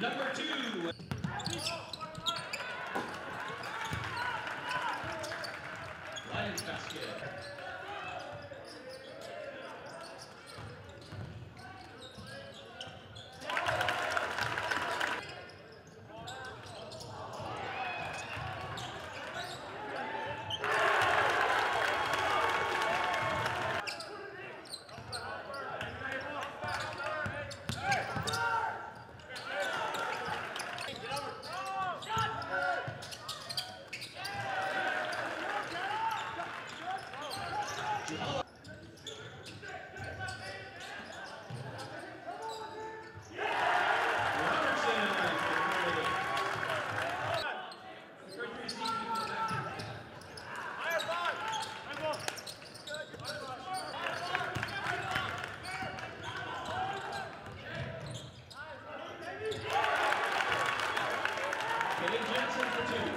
Number two. Lions basket. Jensen for two.